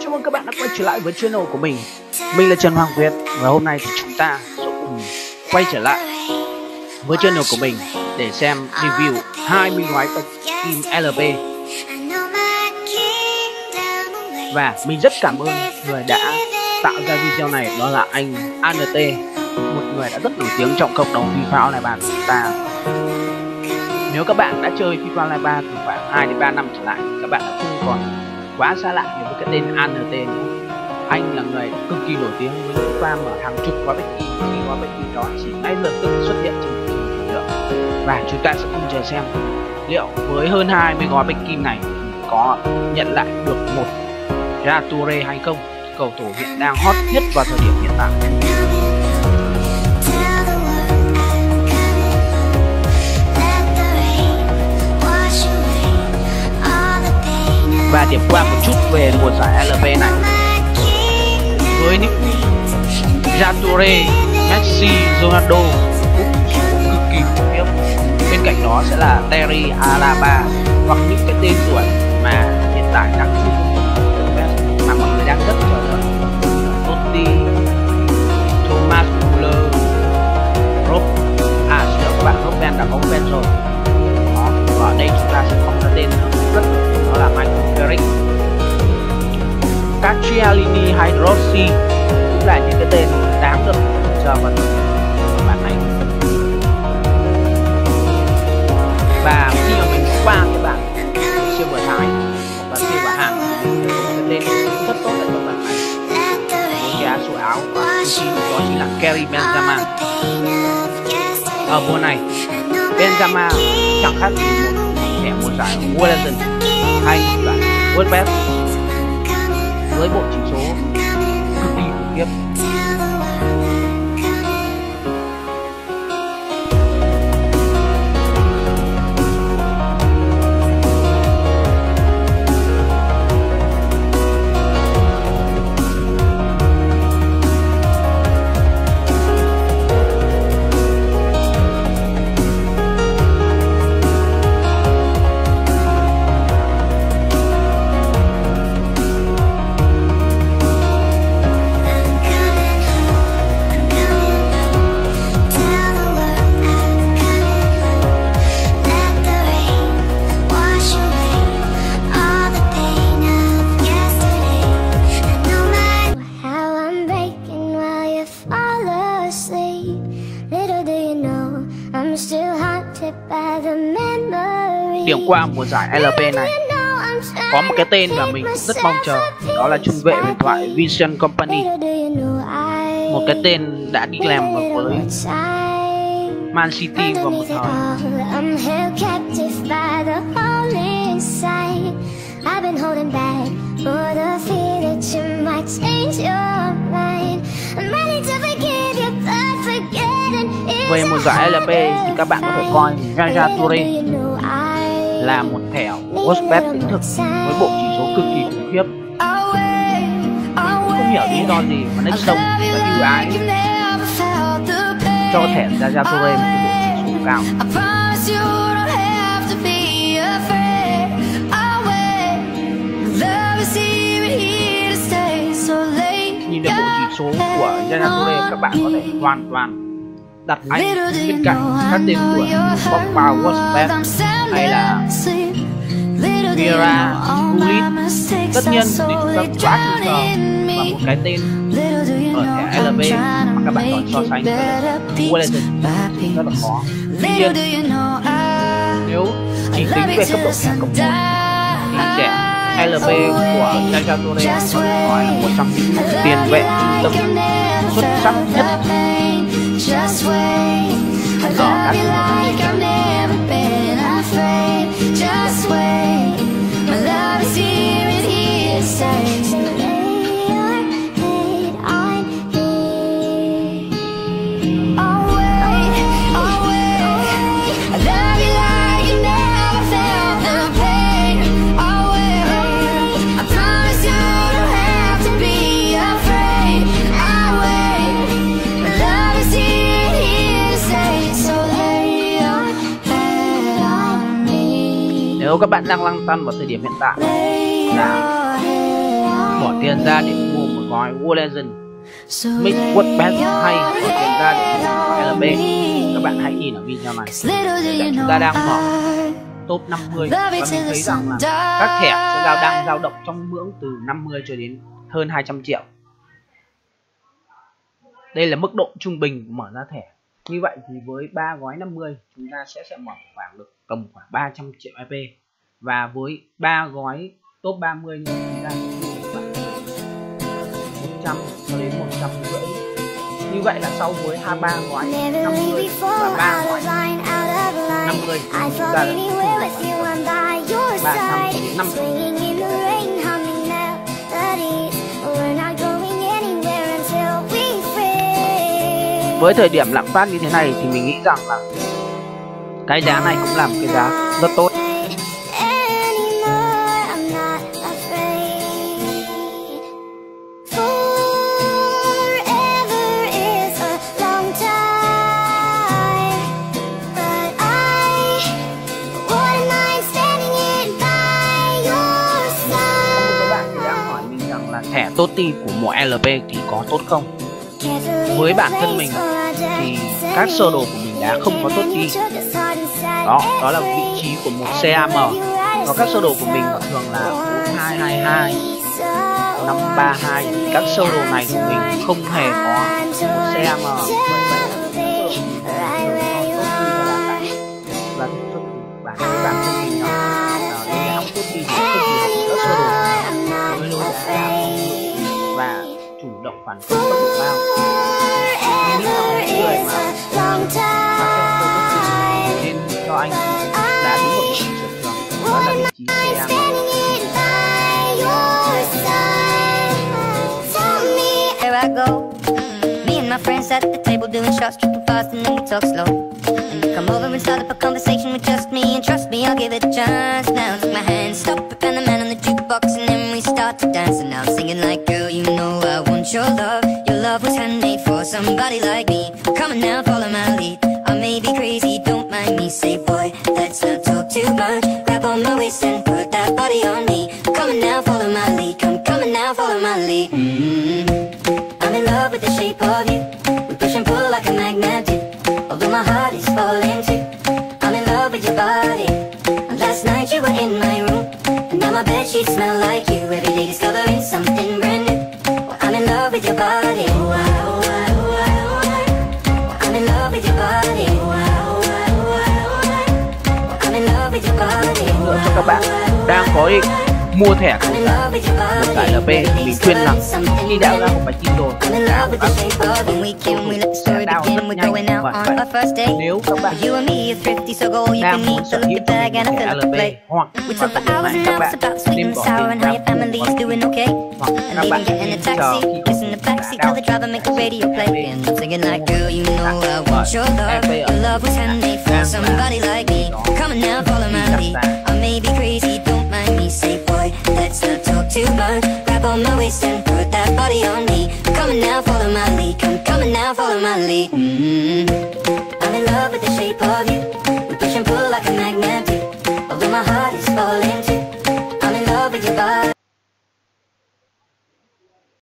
Chào mừng các bạn đã quay trở lại với channel của mình. Mình là Trần Hoàng Việt Và hôm nay thì chúng ta sẽ cùng quay trở lại với channel của mình Để xem review 20 ngoái tập Kim LP Và mình rất cảm ơn người đã tạo ra video này, Đó là anh ANT Một người đã rất nổi tiếng trong cộng đồng FIFA Online 3 của chúng ta. Nếu các bạn đã chơi FIFA Online 3 từ khoảng 2 đến 3 năm trở lại, các bạn đã không còn quá xa lạ với cái tên ANT nữa. Anh là người cực kỳ nổi tiếng với những pha mở hàng chục gói bạch kim khi gói bạch kim đó chỉ ngay lập tức xuất hiện trên thị trường lượng và chúng ta sẽ cùng chờ xem liệu với hơn 20 gói bạch kim này có nhận lại được một Rature hay không? Cầu thủ hiện đang hot nhất vào thời điểm hiện tại. Và điểm qua một chút về mùa giải LV này. Với những Jature, Messi, Ronaldo cũng cực kỳ khủng khiếp. Bên cạnh đó sẽ là Terry Alaba hoặc những cái tên tuổi mà hiện tại đang hay cũng là những cái tên đáng được chờ vào bản này. Và khi mà mình qua cái bảng siêu vừa thái và siêu vừa hạng, cái tên rất tốt ở trong bản này. Một giá số áo chính đó chính là Kerry Benzema. Ở mùa này, Benzema chẳng khác gì một thẻ mùa giải Wellington hay giải World Best. Với bộ chỉ số cực điểm qua mùa giải LP này. có một cái tên mà mình cũng rất mong chờ đó là trung vệ huyền thoại Vision Company. một cái tên đã đi làm với Man City vào một thời. Về mùa giải LP thì các bạn có thể coi Yaya Toure là một thẻ Prospect đích thực với bộ chỉ số cực kỳ khủng khiếp. Không hiểu lý do gì mà Nixon và ưu ái cho thẻ Yaya Toure một cái bộ chỉ số cao. nhìn được bộ chỉ số của Yaya Toure các bạn có thể hoàn toàn đặt anh bên cạnh các tên tuổi Pogba, Wolfsburg hay là Vieira, Gullit tất nhiên thì chúng ta quá nghi ngờ và một cái tên ở thẻ LB mà các bạn chọn so sánh với Wellington rất là khó. Tuy nhiên nếu chỉ tính về cấp độ thẻ cộng một thì thẻ LB của Yaya Toure gọi là một trong những tiền vệ tâm xuất sắc nhất. ở các nếu các bạn đang lăn tăn vào thời điểm hiện tại, là bỏ tiền ra để mua một gói World Legend Mix World Best hay bỏ tiền ra để mua một gói LB các bạn hãy nhìn ở video này. Để chúng ta đang mở top 50 và mình thấy rằng là các thẻ sẽ giao đang dao động trong ngưỡng từ 50 cho đến hơn 200 triệu. Đây là mức độ trung bình mở ra thẻ như vậy thì với ba gói 50 chúng ta sẽ sẽ mở khoảng được tầm khoảng 300 triệu EP và với ba gói top 30 chúng ta sẽ khoảng 100 cho đến 100 rưỡi. Như vậy là sau với hai ba gói 50 và ba gói 50 chúng ta đã ba trăm năm với thời điểm lạm phát như thế này thì mình nghĩ rằng là cái giá này cũng là một cái giá rất tốt. Thẻ tốt ti của mùa LP thì có tốt không? Với bản thân mình thì các sơ đồ của mình đã không có tốt đi đó đó là vị trí của một CAM và các sơ đồ của mình thường là 4222 532 các sơ đồ này của mình không hề có một CAM và bản thân bản thân mình chủ động phản ứng tốc độ cao người cho anh đá đúng một vị trí thường đó là vị trí xe Here I go. Mm, me and my friends at the table doing shots, tripping fast, and then we talk slow. And you come over and start up a conversation with just me, and trust me, I'll give it a chance. Now take my hand, stop it, and the man on the jukebox, and then we start to dance. And now I'm singing like, somebody like me. Come on now, follow my lead. I may be crazy, don't mind me. Say, boy, let's not talk too much. Grab on my waist and put that body on me. Come on now, follow my lead. Come, come on now, follow my lead. Mm -hmm. I'm in love with the shape of you. We push and pull like a magnet do. Although my heart is falling too. I'm in love with your body. And last night you were in my room. And now my bed sheets smell like you. Every day discovering something brand new. Well, I'm in love with your body. Các bạn đang có ý mua thẻ. Của một giải LP mình khuyên rằng khi đã ra một bài tin rồi đã một áp sẽ đào rất nhanh và vậy nếu các bạn đang muốn sở hữu thẻ LP hoặc và tại này các bạn nên bỏ tiền ra hoặc các bạn nên chờ khi đào và EP ở somebody like me. Come on now, follow my lead. May be crazy, don't mind me. Say, boy, let's not talk too much. Grab on my waist and put that body on me. Come on now, follow my lead. Come on now, follow my lead. Mm -hmm.